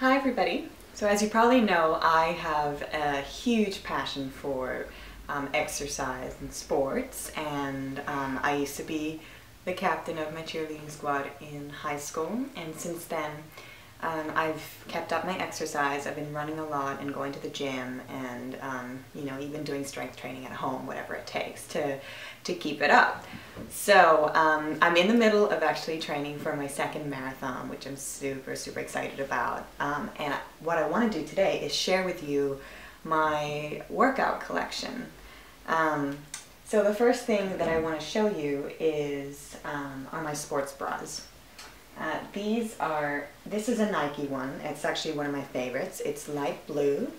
Hi everybody. So as you probably know, I have a huge passion for um, exercise and sports and um, I used to be the captain of my cheerleading squad in high school and since then um, I've kept up my exercise. I've been running a lot and going to the gym and um, you know even doing strength training at home, whatever it takes to to keep it up. So um, I'm in the middle of actually training for my second marathon, which I'm super super excited about. Um, and what I want to do today is share with you my workout collection. Um, so the first thing that I want to show you is um, are my sports bras. Uh, these are, this is a Nike one. It's actually one of my favorites. It's light blue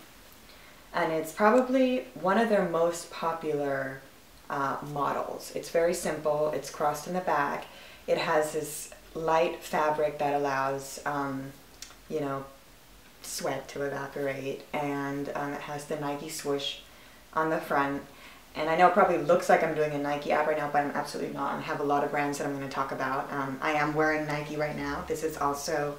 and it's probably one of their most popular uh, models. It's very simple. It's crossed in the back. It has this light fabric that allows, um, you know, sweat to evaporate and um, it has the Nike swoosh on the front and I know it probably looks like I'm doing a Nike ad right now, but I'm absolutely not. I have a lot of brands that I'm going to talk about. Um, I am wearing Nike right now. This is also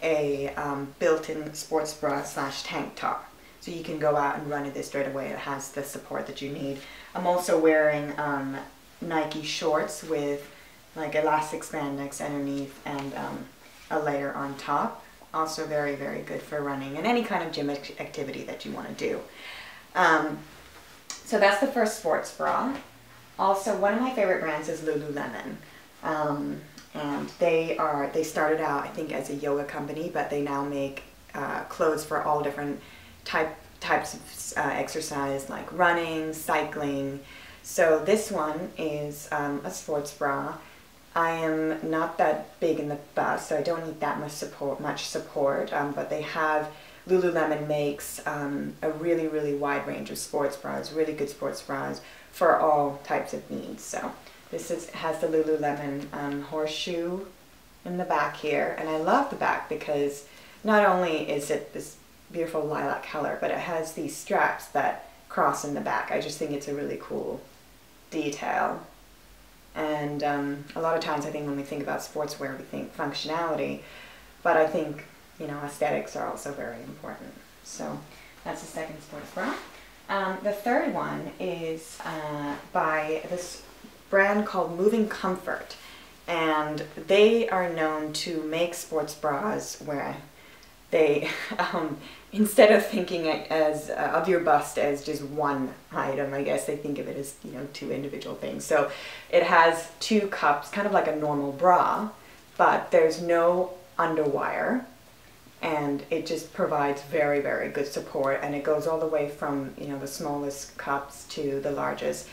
a um, built-in sports bra slash tank top. So you can go out and run in this straight away. It has the support that you need. I'm also wearing um, Nike shorts with like elastic spandex underneath and um, a layer on top. Also very, very good for running and any kind of gym activity that you want to do. So that's the first sports bra. Also, one of my favorite brands is Lululemon. Um, and they are, they started out, I think, as a yoga company, but they now make uh, clothes for all different type, types of uh, exercise, like running, cycling. So this one is um, a sports bra. I am not that big in the bust, so I don't need that much support, much support um, but they have Lululemon makes um, a really, really wide range of sports bras, really good sports bras for all types of needs. So this is, has the Lululemon um, horseshoe in the back here. And I love the back because not only is it this beautiful lilac color, but it has these straps that cross in the back. I just think it's a really cool detail. And um, a lot of times I think when we think about sportswear, we think functionality, but I think you know, aesthetics are also very important. So that's the second sports bra. Um, the third one is uh, by this brand called Moving Comfort. And they are known to make sports bras where they, um, instead of thinking as uh, of your bust as just one item, I guess they think of it as, you know, two individual things. So it has two cups, kind of like a normal bra, but there's no underwire and it just provides very very good support and it goes all the way from you know the smallest cups to the largest.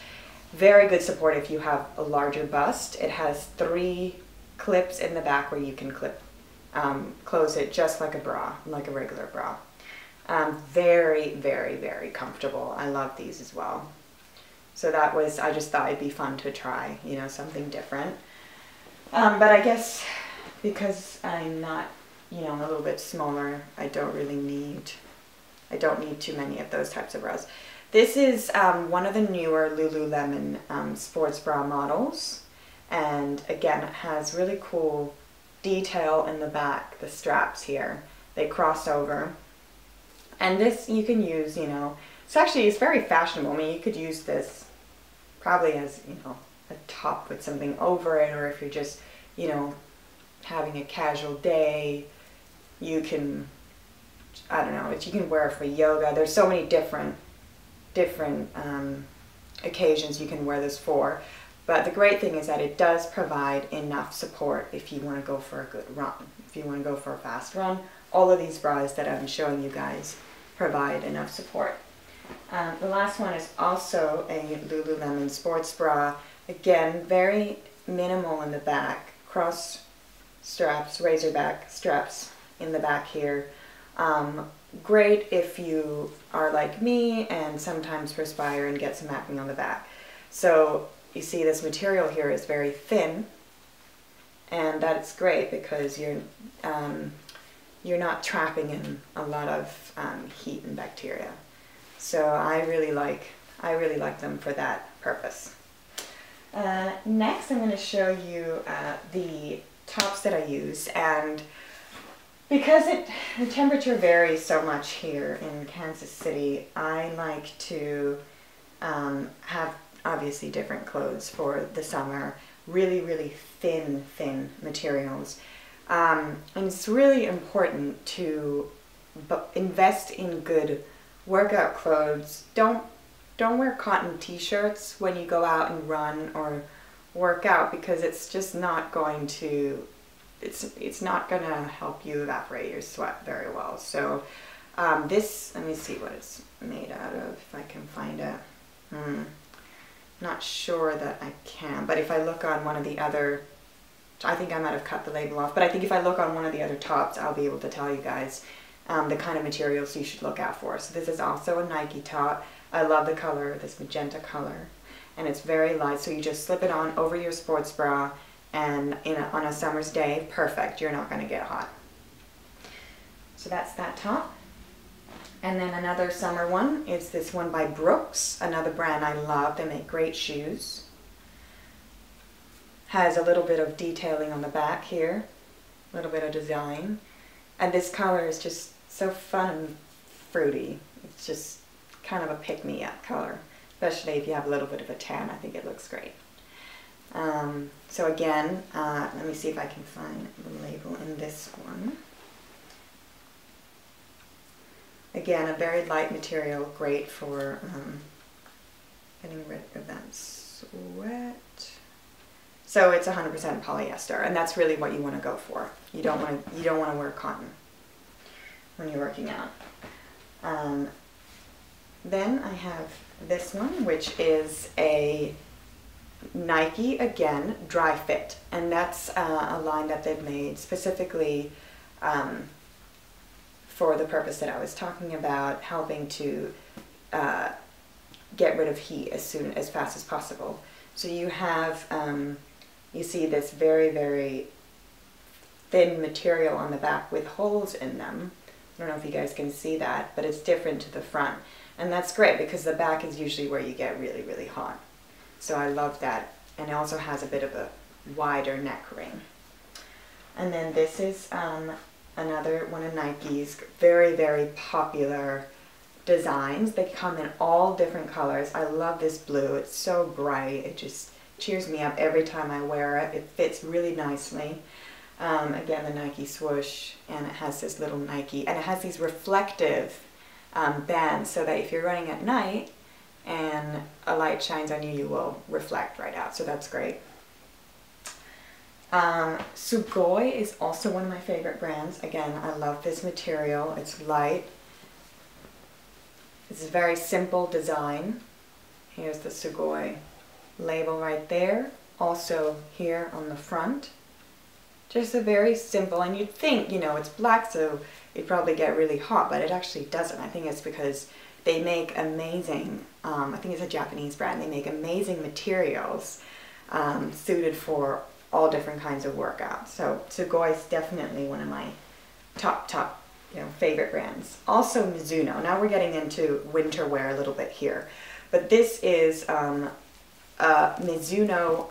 Very good support if you have a larger bust. It has three clips in the back where you can clip um, close it just like a bra like a regular bra. Um, very very very comfortable. I love these as well. So that was I just thought it'd be fun to try you know something different. Um, but I guess because I'm not you know, a little bit smaller. I don't really need, I don't need too many of those types of bras. This is um, one of the newer Lululemon um, sports bra models. And again, it has really cool detail in the back, the straps here. They cross over. And this you can use, you know, it's actually, it's very fashionable. I mean, you could use this probably as, you know, a top with something over it, or if you're just, you know, having a casual day, you can, I don't know, you can wear it for yoga. There's so many different, different um, occasions you can wear this for. But the great thing is that it does provide enough support if you want to go for a good run. If you want to go for a fast run, all of these bras that I'm showing you guys provide enough support. Um, the last one is also a Lululemon sports bra. Again, very minimal in the back, cross straps, razorback straps in the back here. Um, great if you are like me and sometimes perspire and get some acne on the back. So you see this material here is very thin and that's great because you're um, you're not trapping in a lot of um, heat and bacteria. So I really like I really like them for that purpose. Uh, next I'm going to show you uh, the tops that I use and because it the temperature varies so much here in Kansas City, I like to um, have obviously different clothes for the summer. Really, really thin, thin materials. Um, and it's really important to invest in good workout clothes. Don't don't wear cotton t-shirts when you go out and run or work out because it's just not going to it's it's not going to help you evaporate your sweat very well. So um, this, let me see what it's made out of. If I can find it. Hmm. Not sure that I can, but if I look on one of the other, I think I might have cut the label off. But I think if I look on one of the other tops, I'll be able to tell you guys um, the kind of materials you should look out for. So this is also a Nike top. I love the color, this magenta color, and it's very light. So you just slip it on over your sports bra and on a summer's day, perfect. You're not going to get hot. So that's that top. And then another summer one is this one by Brooks, another brand I love. They make great shoes. Has a little bit of detailing on the back here, a little bit of design. And this color is just so fun and fruity. It's just kind of a pick-me-up color, especially if you have a little bit of a tan. I think it looks great. Um, so again, uh, let me see if I can find the label in this one. Again, a very light material, great for um, getting rid of that sweat. So it's 100% polyester, and that's really what you want to go for. You don't want to you don't want to wear cotton when you're working out. Um, then I have this one, which is a Nike again Dri-FIT and that's uh, a line that they've made specifically um, for the purpose that I was talking about, helping to uh, get rid of heat as soon as fast as possible. So you have um, you see this very very thin material on the back with holes in them. I don't know if you guys can see that, but it's different to the front. And that's great because the back is usually where you get really, really hot. So I love that. And it also has a bit of a wider neck ring. And then this is um, another one of Nike's very, very popular designs. They come in all different colors. I love this blue. It's so bright. It just cheers me up every time I wear it. It fits really nicely. Um, again, the Nike swoosh, and it has this little Nike, and it has these reflective um, bands so that if you're running at night, and a light shines on you, you will reflect right out. So that's great. Um, Sugoi is also one of my favorite brands. Again, I love this material. It's light. It's a very simple design. Here's the Sugoi label right there. Also here on the front. Just a very simple, and you'd think, you know, it's black, so it'd probably get really hot, but it actually doesn't. I think it's because they make amazing, um, I think it's a Japanese brand, they make amazing materials um, suited for all different kinds of workouts. So Sugoi is definitely one of my top, top you know, favorite brands. Also Mizuno. Now we're getting into winter wear a little bit here. But this is um, a Mizuno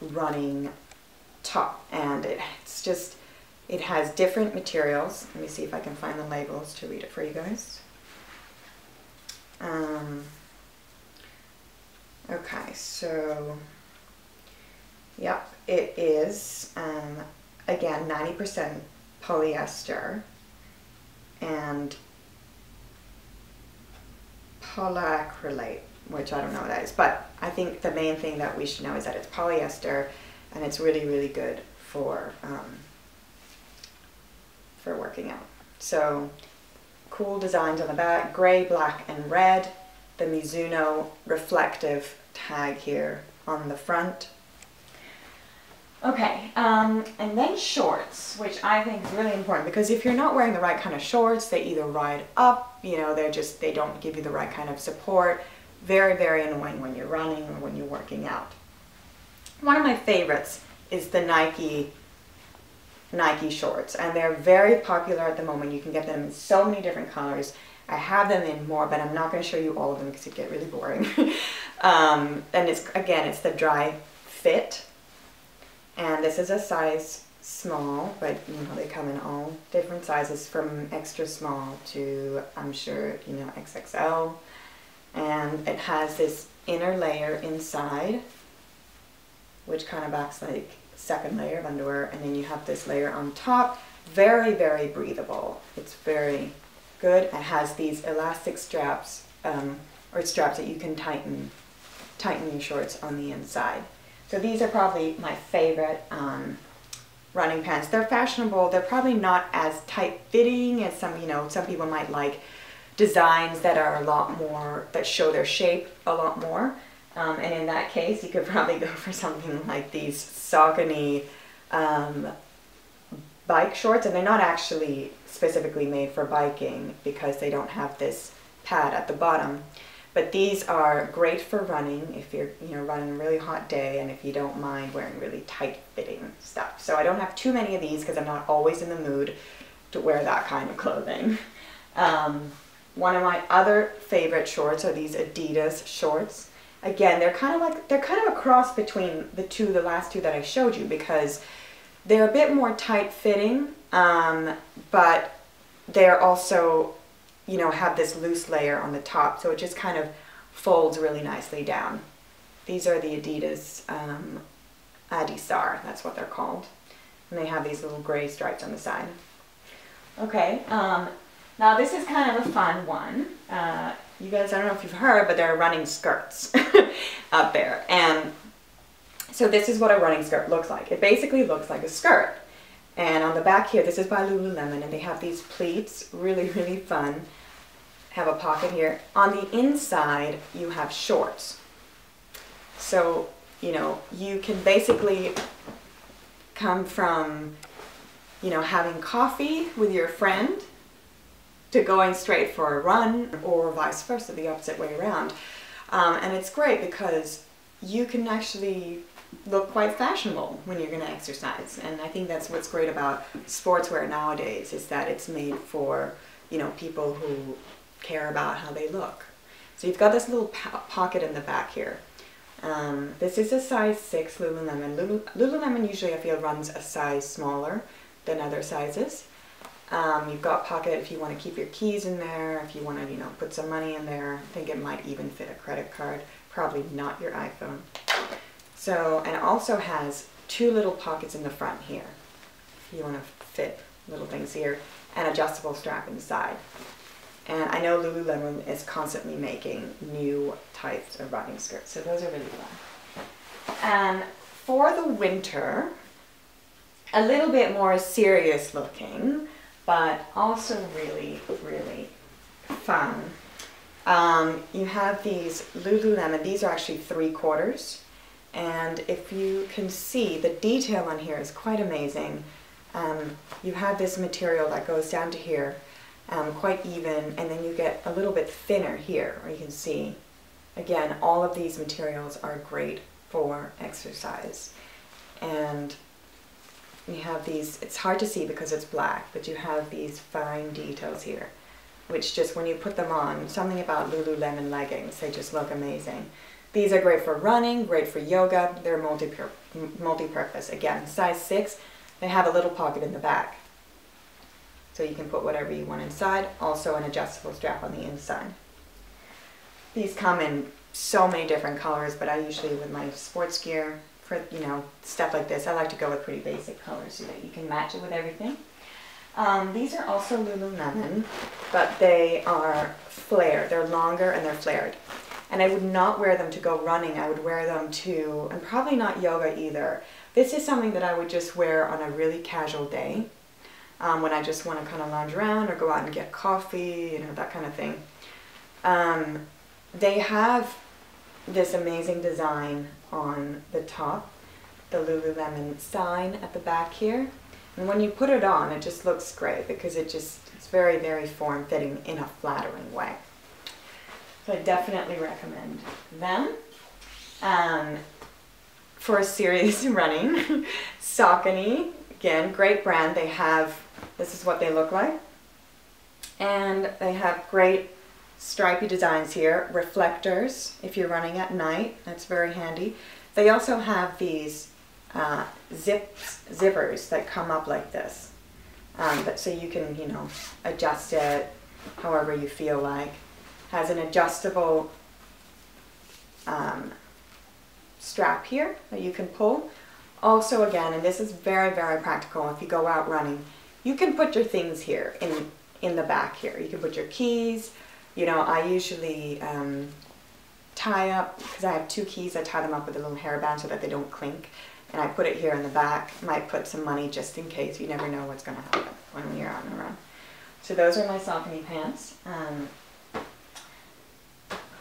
running top and it's just, it has different materials. Let me see if I can find the labels to read it for you guys. Um, okay, so, yep, it is, um, again, 90% polyester and polyacrylate, which I don't know what that is, but I think the main thing that we should know is that it's polyester and it's really, really good for, um, for working out. So cool designs on the back, gray, black, and red. The Mizuno reflective tag here on the front. Okay, um, and then shorts, which I think is really important because if you're not wearing the right kind of shorts, they either ride up, you know, they're just, they don't give you the right kind of support. Very, very annoying when you're running or when you're working out. One of my favorites is the Nike Nike shorts and they're very popular at the moment. You can get them in so many different colors. I have them in more, but I'm not going to show you all of them because it get really boring. um, and it's again, it's the dry fit. And this is a size small, but you know they come in all different sizes from extra small to I'm sure you know XXL, and it has this inner layer inside, which kind of acts like second layer of underwear, and then you have this layer on top. Very very breathable. It's very good. It has these elastic straps um, or straps that you can tighten tighten your shorts on the inside. So these are probably my favorite. Um, running pants. They're fashionable. They're probably not as tight fitting as some, you know, some people might like designs that are a lot more, that show their shape a lot more. Um, and in that case, you could probably go for something like these Saucony um, bike shorts. And they're not actually specifically made for biking because they don't have this pad at the bottom. But these are great for running if you're you know running a really hot day and if you don't mind wearing really tight fitting stuff. So I don't have too many of these because I'm not always in the mood to wear that kind of clothing. Um, one of my other favorite shorts are these Adidas shorts. Again, they're kind of like they're kind of a cross between the two, the last two that I showed you because they're a bit more tight fitting, um, but they're also you know, have this loose layer on the top. So it just kind of folds really nicely down. These are the Adidas um, Adisar, that's what they're called. And they have these little gray stripes on the side. Okay, um, now this is kind of a fun one. Uh, you guys, I don't know if you've heard, but there are running skirts up there. And so this is what a running skirt looks like. It basically looks like a skirt. And on the back here, this is by Lululemon, and they have these pleats, really, really fun have a pocket here. On the inside, you have shorts. So, you know, you can basically come from, you know, having coffee with your friend to going straight for a run or vice versa, the opposite way around. Um, and it's great because you can actually look quite fashionable when you're going to exercise. And I think that's what's great about sportswear nowadays is that it's made for, you know, people who care about how they look. So you've got this little po pocket in the back here. Um, this is a size 6 Lululemon. Lulu Lululemon usually I feel runs a size smaller than other sizes. Um, you've got pocket if you want to keep your keys in there, if you want to, you know, put some money in there. I think it might even fit a credit card, probably not your iPhone. So, and it also has two little pockets in the front here. If you want to fit little things here, and adjustable strap inside. And I know Lululemon is constantly making new types of running skirts, so those are really fun. And for the winter, a little bit more serious looking, but also really, really fun. Um, you have these Lululemon, these are actually three quarters. And if you can see, the detail on here is quite amazing. Um, you have this material that goes down to here um, quite even, and then you get a little bit thinner here, or you can see, again, all of these materials are great for exercise. And you have these, it's hard to see because it's black, but you have these fine details here, which just when you put them on, something about Lululemon leggings, they just look amazing. These are great for running, great for yoga, they're multi-purpose. Multi Again, size 6, they have a little pocket in the back so you can put whatever you want inside. Also an adjustable strap on the inside. These come in so many different colors, but I usually, with my sports gear, for you know, stuff like this, I like to go with pretty basic colors so that you can match it with everything. Um, these are also Lululemon, but they are flared. They're longer and they're flared. And I would not wear them to go running. I would wear them to, and probably not yoga either. This is something that I would just wear on a really casual day um, when I just want to kind of lounge around or go out and get coffee, you know, that kind of thing. Um, they have this amazing design on the top, the Lululemon sign at the back here. And when you put it on, it just looks great because it just, it's very, very form-fitting in a flattering way. So I definitely recommend them. Um, for a serious running, Saucony, again, great brand. They have this is what they look like. And they have great stripy designs here, reflectors if you're running at night, that's very handy. They also have these uh, zips, zippers that come up like this. Um, but so you can, you know, adjust it however you feel like. Has an adjustable um, strap here that you can pull. Also again, and this is very, very practical if you go out running, you can put your things here in, in the back here. You can put your keys, you know, I usually um, tie up, because I have two keys, I tie them up with a little hairband so that they don't clink. And I put it here in the back, might put some money just in case, you never know what's going to happen when you're on the run. So those are my Saucony pants. Um,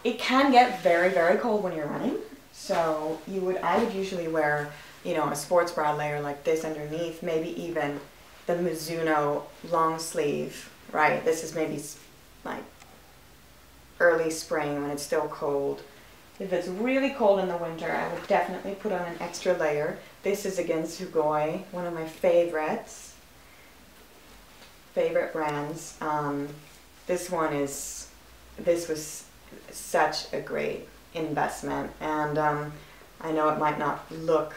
it can get very, very cold when you're running. So you would, I would usually wear, you know, a sports bra layer like this underneath, maybe even the Mizuno long sleeve, right? This is maybe like early spring when it's still cold. If it's really cold in the winter, I would definitely put on an extra layer. This is again Sugoi, one of my favorites, favorite brands. Um, this one is, this was such a great investment. And um, I know it might not look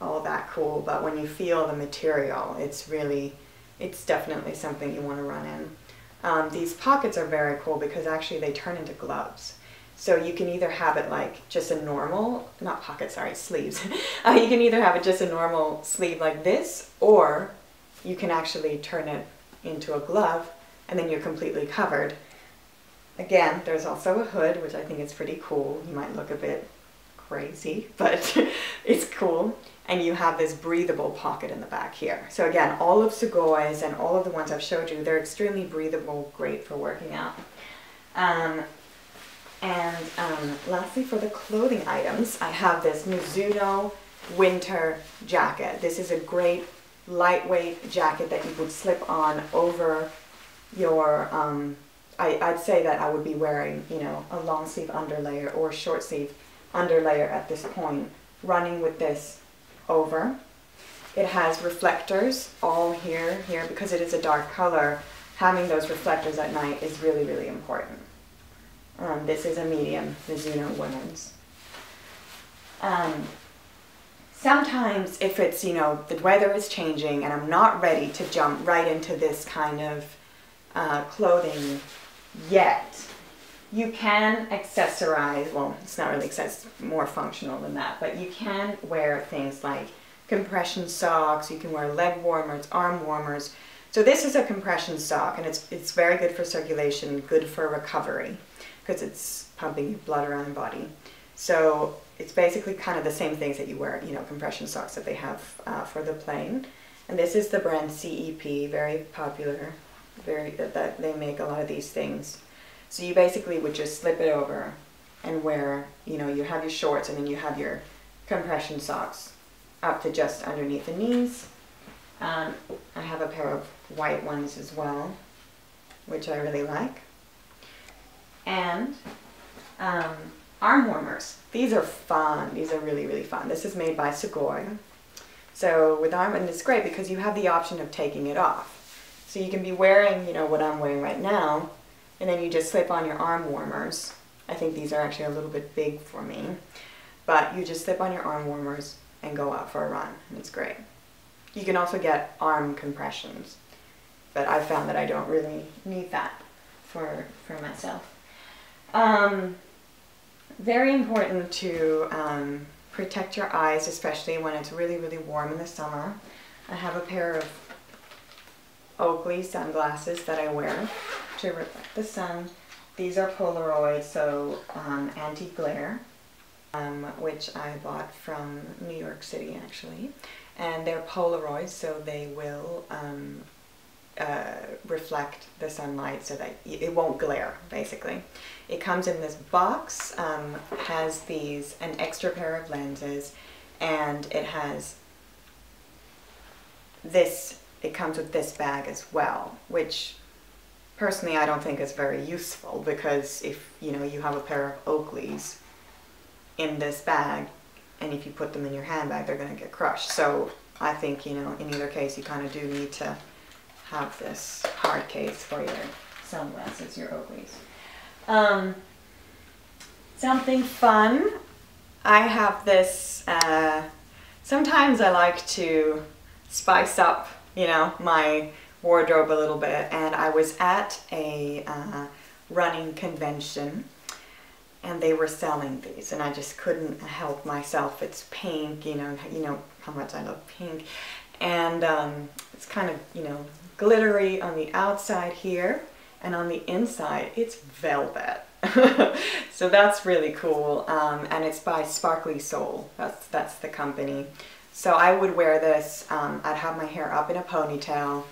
all that cool, but when you feel the material, it's really, it's definitely something you want to run in. Um, these pockets are very cool because actually they turn into gloves. So you can either have it like just a normal, not pocket, sorry, sleeves. uh, you can either have it just a normal sleeve like this, or you can actually turn it into a glove and then you're completely covered. Again, there's also a hood, which I think is pretty cool. You might look a bit crazy, but it's cool. And you have this breathable pocket in the back here. So again, all of Sugoi's and all of the ones I've showed you, they're extremely breathable, great for working out. Um, and um, lastly, for the clothing items, I have this Mizuno winter jacket. This is a great lightweight jacket that you would slip on over your um, I, I'd say that I would be wearing, you know, a long sleeve underlayer or short sleeve underlayer at this point, running with this over. It has reflectors all here, here, because it is a dark color. Having those reflectors at night is really, really important. Um, this is a medium Mizuno women's. Um, sometimes if it's, you know, the weather is changing and I'm not ready to jump right into this kind of uh, clothing yet. You can accessorize, well, it's not really access, more functional than that, but you can wear things like compression socks, you can wear leg warmers, arm warmers. So this is a compression sock and it's, it's very good for circulation, good for recovery because it's pumping blood around the body. So it's basically kind of the same things that you wear, you know, compression socks that they have uh, for the plane. And this is the brand CEP, very popular very that they make a lot of these things. So you basically would just slip it over and wear, you know, you have your shorts and then you have your compression socks up to just underneath the knees. Um, I have a pair of white ones as well, which I really like. And um, arm warmers. These are fun. These are really, really fun. This is made by Sugoi. So with arm, and it's great because you have the option of taking it off. So you can be wearing, you know, what I'm wearing right now, and then you just slip on your arm warmers. I think these are actually a little bit big for me, but you just slip on your arm warmers and go out for a run, and it's great. You can also get arm compressions, but I found that I don't really need that for, for myself. Um, very important to um, protect your eyes, especially when it's really, really warm in the summer. I have a pair of Oakley sunglasses that I wear to reflect the sun. These are Polaroid, so um, anti-glare, um, which I bought from New York City actually. And they're Polaroid, so they will um, uh, reflect the sunlight so that it won't glare, basically. It comes in this box, um, has these, an extra pair of lenses, and it has this it comes with this bag as well, which personally I don't think is very useful because if you know you have a pair of Oakleys in this bag and if you put them in your handbag they're going to get crushed. So I think you know in either case you kind of do need to have this hard case for your sunglasses, your Oakleys. Um, something fun. I have this uh, sometimes I like to spice up, you know, my wardrobe a little bit. And I was at a uh, running convention and they were selling these and I just couldn't help myself. It's pink, you know, you know how much I love pink. And um, it's kind of, you know, glittery on the outside here and on the inside it's velvet. so that's really cool um, and it's by Sparkly Soul. That's, that's the company. So I would wear this, um, I'd have my hair up in a ponytail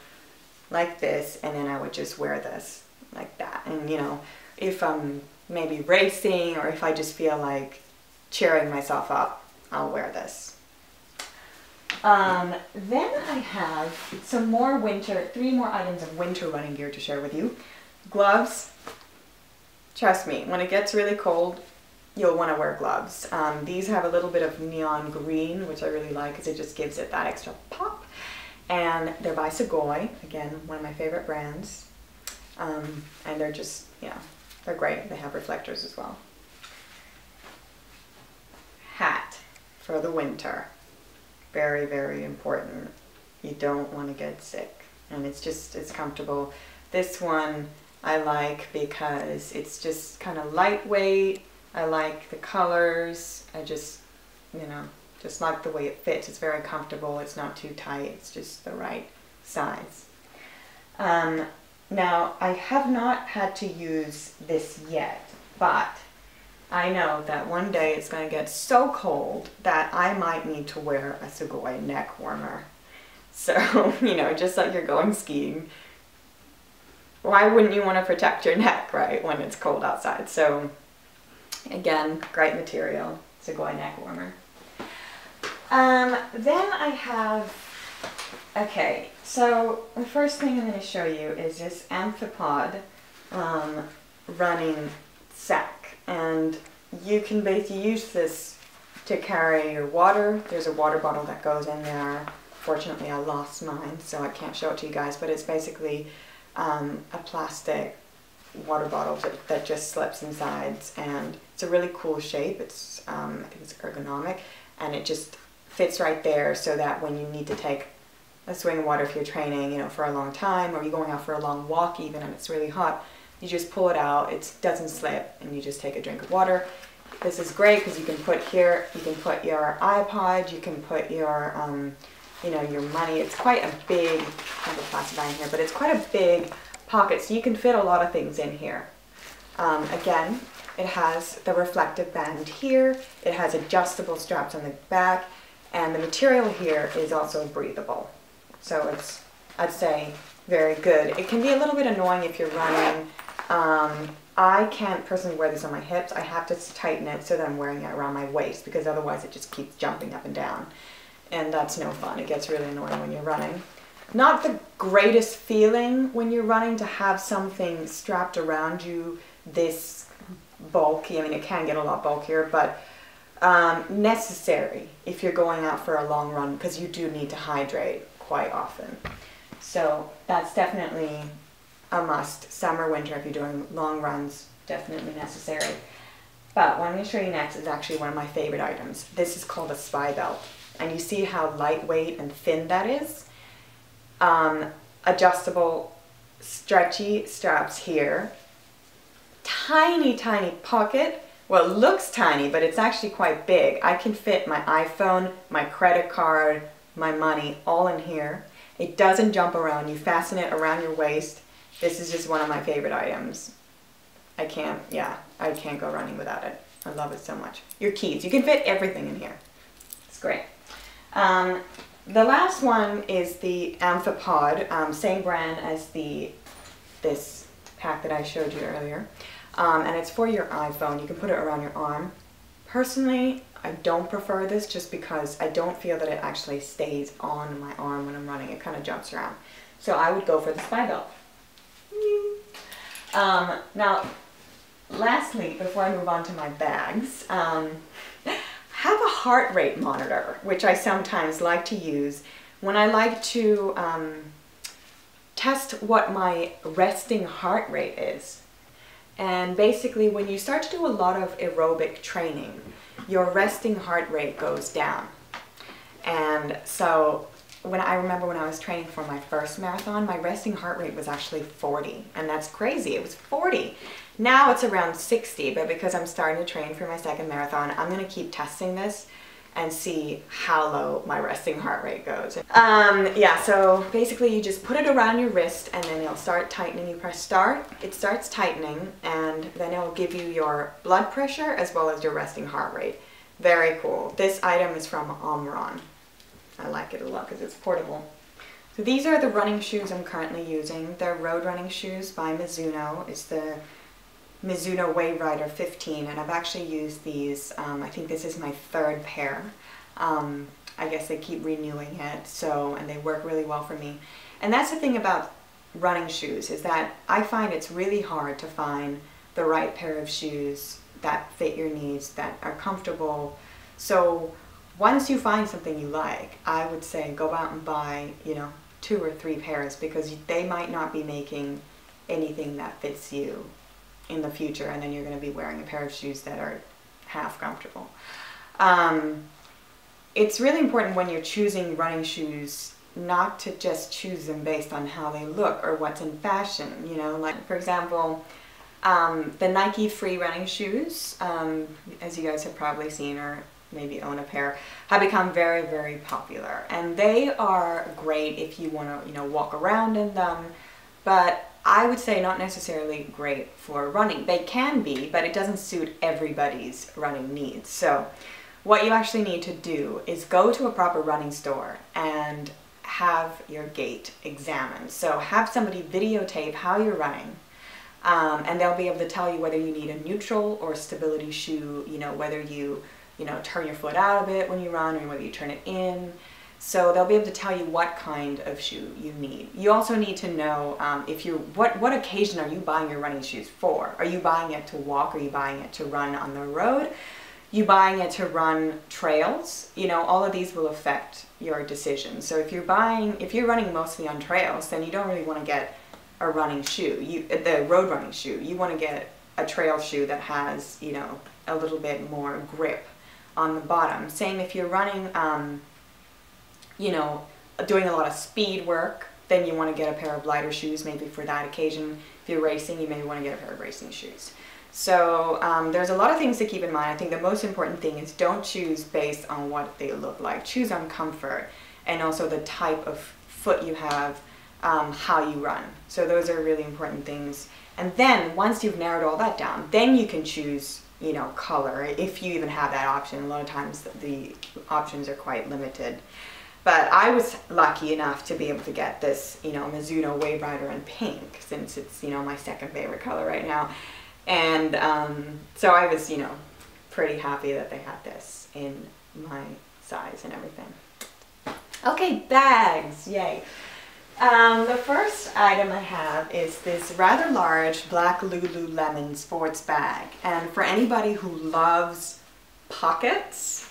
like this and then I would just wear this like that. And you know, if I'm maybe racing or if I just feel like cheering myself up, I'll wear this. Um, then I have some more winter, three more items of winter running gear to share with you. Gloves. Trust me, when it gets really cold, you'll want to wear gloves. Um, these have a little bit of neon green, which I really like because it just gives it that extra pop. And they're by Sugoi, again, one of my favorite brands. Um, and they're just, yeah, they're great. They have reflectors as well. Hat for the winter. Very, very important. You don't want to get sick. And it's just, it's comfortable. This one I like because it's just kind of lightweight. I like the colors. I just, you know, just like the way it fits. It's very comfortable. It's not too tight. It's just the right size. Um, now, I have not had to use this yet, but I know that one day it's going to get so cold that I might need to wear a Sugoi neck warmer. So, you know, just like you're going skiing, why wouldn't you want to protect your neck, right, when it's cold outside? So, again, great material, Sugoi neck warmer. Um, then I have, okay, so the first thing I'm going to show you is this amphipod um, running sack. And you can basically use this to carry your water. There's a water bottle that goes in there. Fortunately, I lost mine, so I can't show it to you guys, but it's basically um, a plastic water bottle that, that, just slips inside and it's a really cool shape. It's, um, it's ergonomic and it just fits right there so that when you need to take a swing of water if you're training, you know, for a long time, or you're going out for a long walk even and it's really hot, you just pull it out, it doesn't slip, and you just take a drink of water. This is great because you can put here, you can put your iPod, you can put your, um, you know, your money. It's quite a big, I have a plastic bag here, but it's quite a big pocket, so you can fit a lot of things in here. Um, again, it has the reflective band here, it has adjustable straps on the back, and the material here is also breathable. So it's, I'd say, very good. It can be a little bit annoying if you're running. Um, I can't personally wear this on my hips. I have to tighten it so that I'm wearing it around my waist because otherwise it just keeps jumping up and down. And that's no fun. It gets really annoying when you're running. Not the greatest feeling when you're running to have something strapped around you this bulky. I mean, it can get a lot bulkier, but um, necessary if you're going out for a long run because you do need to hydrate quite often. So that's definitely a must. Summer, winter, if you're doing long runs, definitely necessary. But what I'm going to show you next is actually one of my favorite items. This is called a SPIbelt. And you see how lightweight and thin that is? Um, adjustable, stretchy straps here. Tiny, tiny pocket. Well, it looks tiny, but it's actually quite big. I can fit my iPhone, my credit card, my money all in here. It doesn't jump around. You fasten it around your waist. This is just one of my favorite items. I can't, yeah, I can't go running without it. I love it so much. Your keys. You can fit everything in here. It's great. Um, the last one is the Amphipod, um, same brand as the this pack that I showed you earlier. Um, and it's for your iPhone. You can put it around your arm. Personally, I don't prefer this just because I don't feel that it actually stays on my arm when I'm running. It kind of jumps around. So I would go for the SPIbelt. Um, now, lastly, before I move on to my bags, um, have a heart rate monitor, which I sometimes like to use when I like to um, test what my resting heart rate is. And basically, when you start to do a lot of aerobic training, your resting heart rate goes down. And so when I remember when I was training for my first marathon, my resting heart rate was actually 40. And that's crazy. It was 40. Now it's around 60, but because I'm starting to train for my second marathon, I'm going to keep testing this and see how low my resting heart rate goes. Um, yeah, so basically you just put it around your wrist and then it'll start tightening. You press start, it starts tightening and then it will give you your blood pressure as well as your resting heart rate. Very cool. This item is from Omron. I like it a lot because it's portable. So these are the running shoes I'm currently using. They're road running shoes by Mizuno. It's the Mizuno Wave Rider 15 and I've actually used these, um, I think this is my third pair. Um, I guess they keep renewing it so and they work really well for me. And that's the thing about running shoes is that I find it's really hard to find the right pair of shoes that fit your needs, that are comfortable. So once you find something you like, I would say go out and buy, you know, two or three pairs because they might not be making anything that fits you in the future and then you're going to be wearing a pair of shoes that are half comfortable. Um, it's really important when you're choosing running shoes not to just choose them based on how they look or what's in fashion, you know, like for example, um, the Nike free running shoes, um, as you guys have probably seen or maybe own a pair, have become very, very popular. And they are great if you want to, you know, walk around in them, but I would say not necessarily great for running. They can be, but it doesn't suit everybody's running needs. So what you actually need to do is go to a proper running store and have your gait examined. So have somebody videotape how you're running um, and they'll be able to tell you whether you need a neutral or stability shoe, you know, whether you, you know, turn your foot out a bit when you run or whether you turn it in. So they'll be able to tell you what kind of shoe you need. You also need to know um, if you what what occasion are you buying your running shoes for? Are you buying it to walk? Are you buying it to run on the road? You buying it to run trails? You know, all of these will affect your decision. So if you're buying, if you're running mostly on trails, then you don't really want to get a running shoe, you the road running shoe. You want to get a trail shoe that has you know a little bit more grip on the bottom. Same if you're running, um, you know, doing a lot of speed work, then you want to get a pair of lighter shoes maybe for that occasion. If you're racing, you maybe want to get a pair of racing shoes. So um, there's a lot of things to keep in mind. I think the most important thing is don't choose based on what they look like. Choose on comfort and also the type of foot you have um, how you run. So those are really important things. And then once you've narrowed all that down, then you can choose, you know, color if you even have that option. A lot of times the options are quite limited. But I was lucky enough to be able to get this, you know, Mizuno Wave Rider in pink since it's, you know, my second favorite color right now. And um, so I was, you know, pretty happy that they had this in my size and everything. Okay, bags, yay. Um, the first item I have is this rather large black Lululemon sports bag. And for anybody who loves pockets,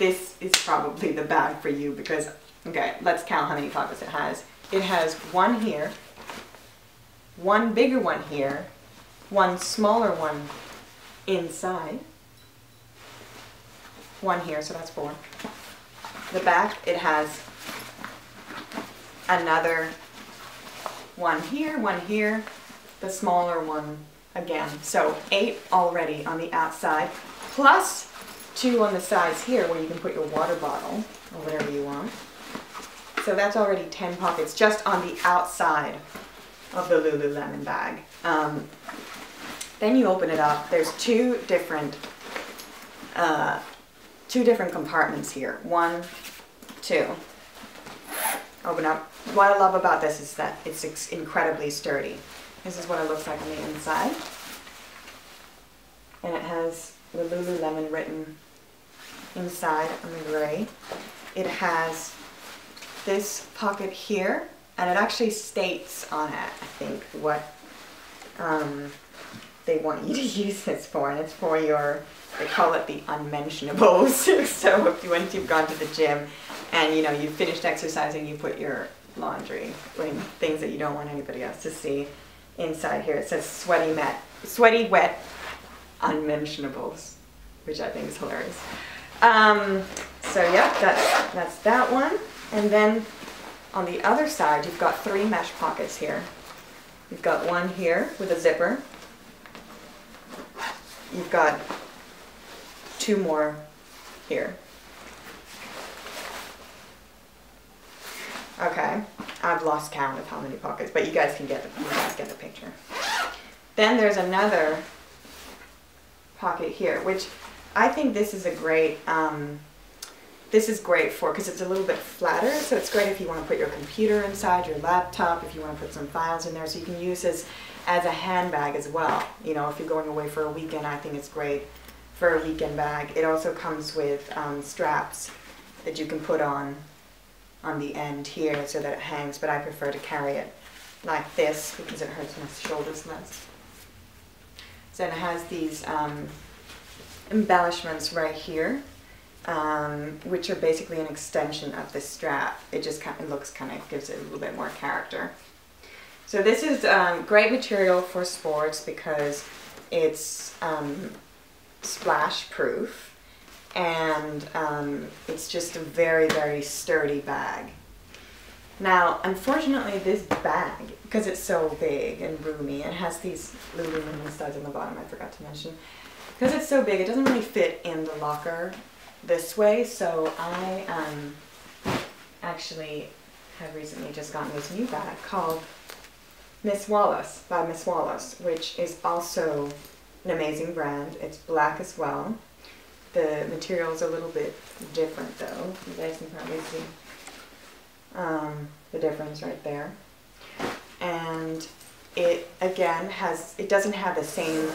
this is probably the bag for you because, okay, let's count how many pockets it has. It has one here, one bigger one here, one smaller one inside, one here, so that's four. The back, it has another one here, one here, the smaller one again. So eight already on the outside, plus two on the sides here where you can put your water bottle or whatever you want. So that's already 10 pockets just on the outside of the Lululemon bag. Um, then you open it up. There's two different, uh, two different compartments here. One, two. Open up what I love about this is that it's incredibly sturdy. This is what it looks like on the inside. And it has the Lululemon written inside on the gray. It has this pocket here, and it actually states on it, I think, what um, they want you to use this for, and it's for your, they call it the unmentionables. so if you, once you've gone to the gym and you know you've finished exercising, you put your laundry, like things that you don't want anybody else to see inside here. It says sweaty met, sweaty wet unmentionables, which I think is hilarious. Um, So yeah, that's, that's that one. And then on the other side, you've got three mesh pockets here. You've got one here with a zipper. You've got two more here. Okay, I've lost count of how many pockets, but you guys can get the, you guys get the picture. Then there's another pocket here, which I think this is a great, um, this is great for, because it's a little bit flatter, so it's great if you want to put your computer inside, your laptop, if you want to put some files in there, so you can use this as a handbag as well. You know, if you're going away for a weekend, I think it's great for a weekend bag. It also comes with um, straps that you can put on on the end here so that it hangs, but I prefer to carry it like this because it hurts my shoulders less. It has these um, embellishments right here, um, which are basically an extension of the strap. It just kind of looks kind of gives it a little bit more character. So this is um, great material for sports because it's um, splash proof and um, it's just a very very sturdy bag. Now unfortunately this bag, because it's so big and roomy, it has these aluminum studs on the bottom I forgot to mention, because it's so big, it doesn't really fit in the locker this way, so I um, actually have recently just gotten this new bag called Miss Wallace by Miss Wallace, which is also an amazing brand. It's black as well. The material is a little bit different though. You guys can probably see um, the difference right there. And it again has, it doesn't have the same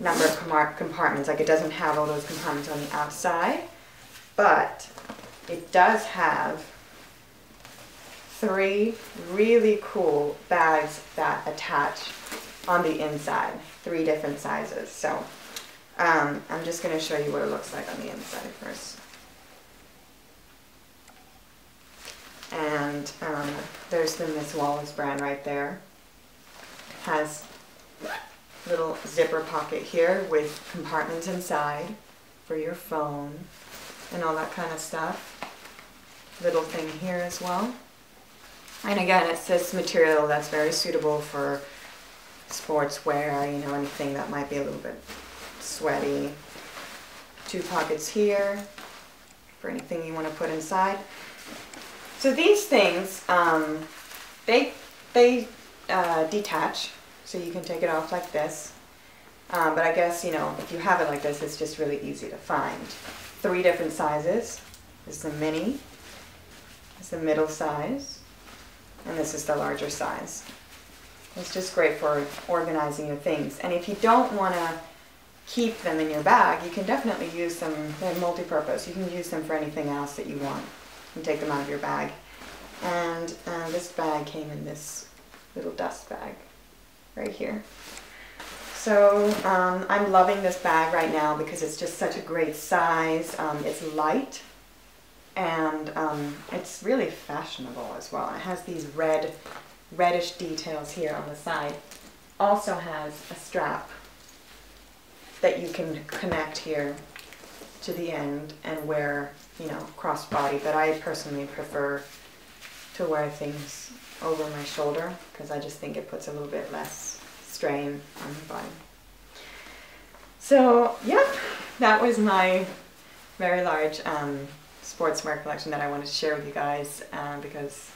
number of compartments. Like it doesn't have all those compartments on the outside, but it does have three really cool bags that attach on the inside, three different sizes. So um, I'm just going to show you what it looks like on the inside first. And um, there's the Miss Wallace brand right there. Has little zipper pocket here with compartments inside for your phone and all that kind of stuff. Little thing here as well. And again, it's this material that's very suitable for sportswear, you know, anything that might be a little bit sweaty. Two pockets here for anything you want to put inside. So these things, um, they, they uh, detach so you can take it off like this. Um, but I guess, you know, if you have it like this, it's just really easy to find. Three different sizes. This is the mini, this is the middle size, and this is the larger size. It's just great for organizing your things. And if you don't want to keep them in your bag, you can definitely use them, they're multi-purpose. You can use them for anything else that you want. Can take them out of your bag. And uh, this bag came in this little dust bag right here. So um, I'm loving this bag right now because it's just such a great size. Um, it's light and um, it's really fashionable as well. It has these red, reddish details here on the side. Also has a strap that you can connect here to the end and wear, you know, crossbody. But I personally prefer to wear things over my shoulder because I just think it puts a little bit less strain on the body. So, yeah, that was my very large um, sportswear collection that I wanted to share with you guys uh, because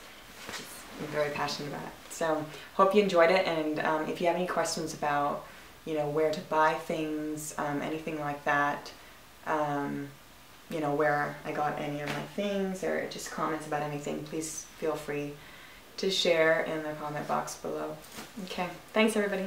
I'm very passionate about it. So, hope you enjoyed it, and um, if you have any questions about, you know, where to buy things, um, anything like that, um, you know, where I got any of my things, or just comments about anything, please feel free to share in the comment box below. Okay, thanks everybody.